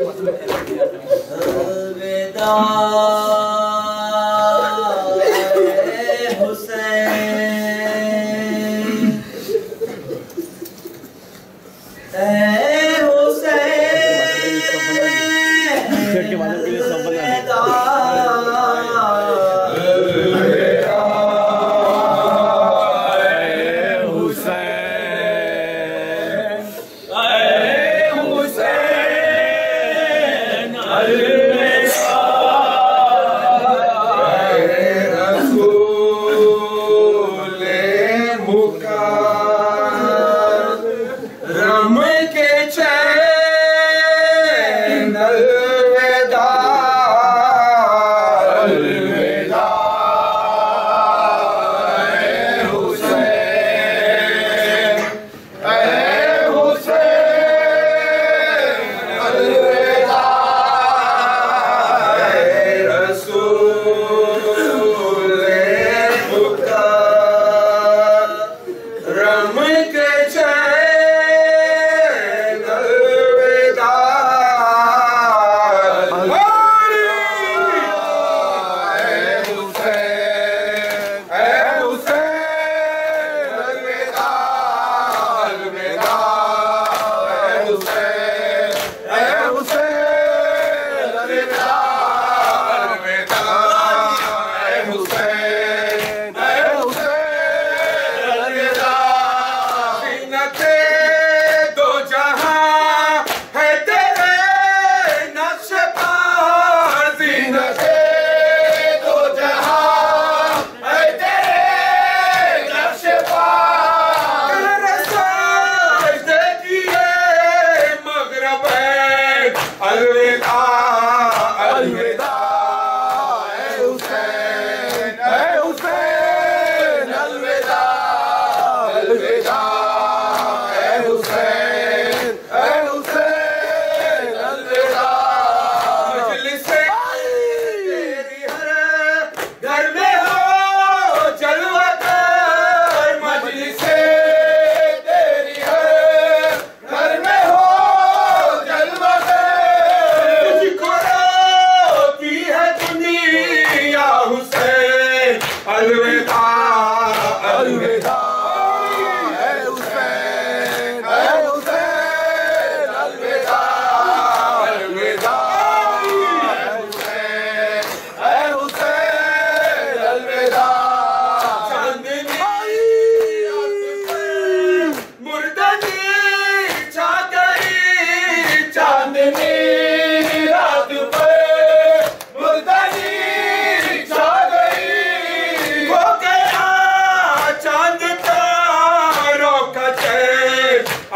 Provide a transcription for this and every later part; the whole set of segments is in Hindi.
के वालों के लिए सब Make it 안녕히가세 요.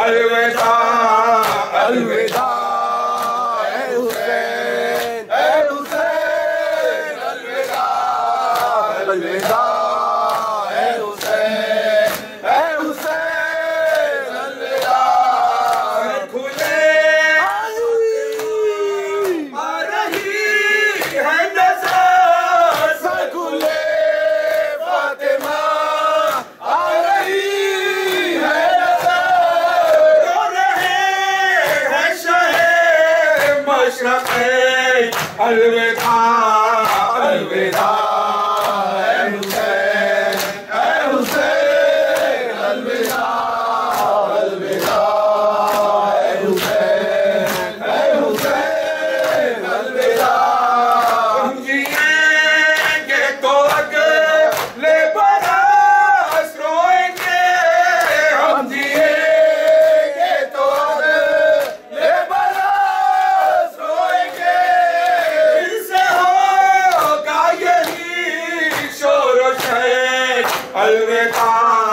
Hallelujah. अलविदा अलविदा 啊。